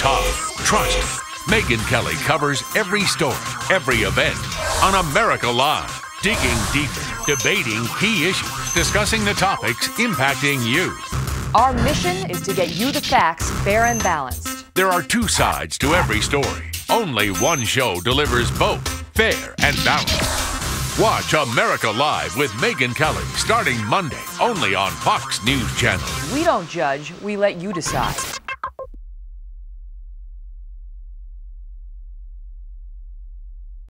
trust. Megyn Kelly covers every story, every event on America Live, digging deeper, debating key issues, discussing the topics impacting you. Our mission is to get you the facts fair and balanced. There are two sides to every story. Only one show delivers both fair and balanced. Watch America Live with Megyn Kelly starting Monday only on Fox News Channel. We don't judge, we let you decide.